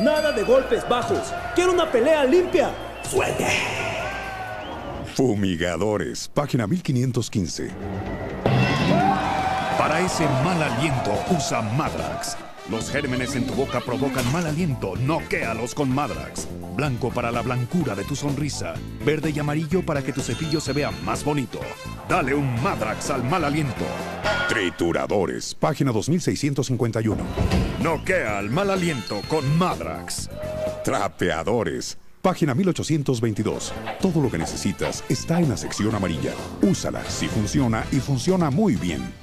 Nada de golpes bajos. Quiero una pelea limpia. Suerte. Fumigadores, página 1515. Para ese mal aliento, usa Madrax. Los gérmenes en tu boca provocan mal aliento. Noquéalos con Madrax. Blanco para la blancura de tu sonrisa. Verde y amarillo para que tu cepillo se vea más bonito. Dale un Madrax al mal aliento. Trituradores, página 2651. Noquea al mal aliento con Madrax. Trapeadores, página 1822. Todo lo que necesitas está en la sección amarilla. Úsala si funciona y funciona muy bien.